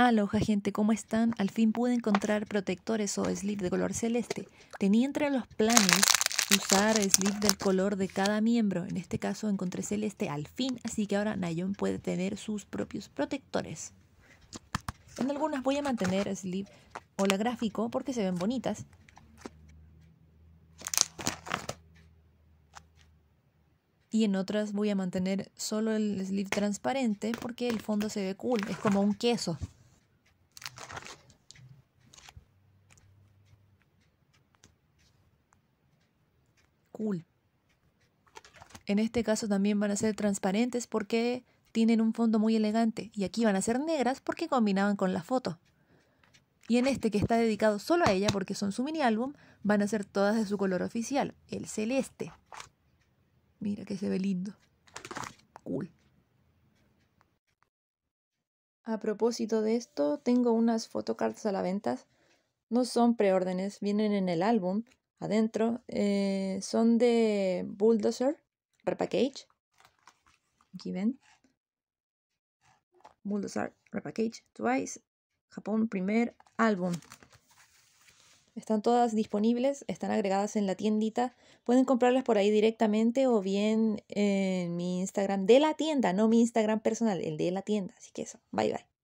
Aloha gente, ¿cómo están? Al fin pude encontrar protectores o slip de color celeste. Tenía entre los planes usar slip del color de cada miembro. En este caso encontré celeste al fin, así que ahora Nayon puede tener sus propios protectores. En algunas voy a mantener slip holográfico porque se ven bonitas. Y en otras voy a mantener solo el slip transparente porque el fondo se ve cool, es como un queso. Cool. En este caso también van a ser transparentes porque tienen un fondo muy elegante y aquí van a ser negras porque combinaban con la foto. Y en este que está dedicado solo a ella porque son su mini álbum, van a ser todas de su color oficial, el celeste. Mira que se ve lindo. Cool. A propósito de esto, tengo unas fotocartas a la venta. No son preórdenes, vienen en el álbum adentro eh, son de Bulldozer Repackage. Aquí ven. Bulldozer Repackage Twice. Japón, primer álbum. Están todas disponibles, están agregadas en la tiendita. Pueden comprarlas por ahí directamente o bien en mi Instagram de la tienda, no mi Instagram personal, el de la tienda. Así que eso, bye bye.